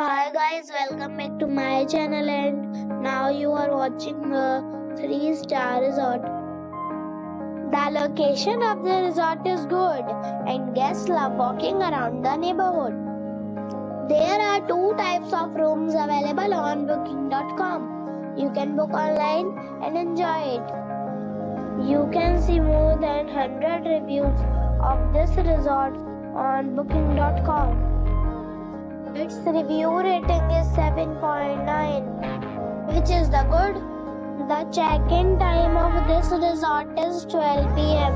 Hi guys, welcome back to my channel and now you are watching a 3 star resort. The location of the resort is good and guests love walking around the neighborhood. There are two types of rooms available on booking.com. You can book online and enjoy it. You can see more than 100 reviews of this resort on booking.com. Review rating is 7.9, which is the good. The check-in time of this resort is 12 pm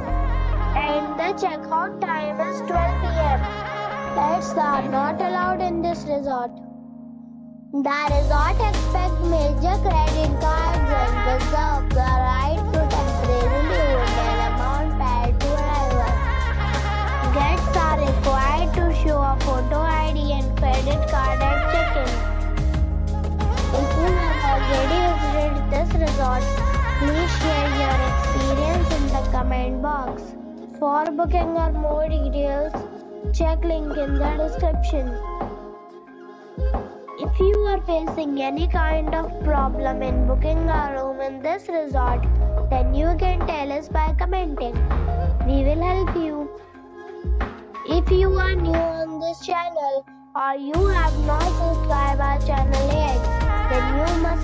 and the check-out time is 12 pm. Pets are not allowed in this resort. The resort expects major credit cards and reserves the right to temporarily hold amount paid to arrival. Guests are required to show a photo ID and For booking or more details, check link in the description. If you are facing any kind of problem in booking a room in this resort, then you can tell us by commenting. We will help you. If you are new on this channel or you have not subscribed our channel yet, then you must